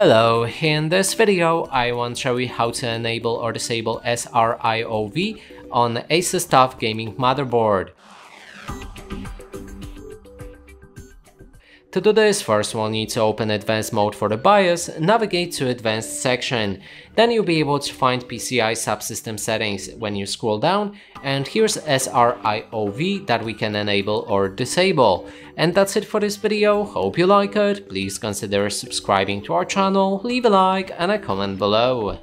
Hello, in this video I want to show you how to enable or disable SRIOV on Asus TUF Gaming motherboard. To do this, first we'll need to open advanced mode for the BIOS, navigate to advanced section. Then you'll be able to find PCI subsystem settings when you scroll down and here's SRIOV that we can enable or disable. And that's it for this video, hope you like it, please consider subscribing to our channel, leave a like and a comment below.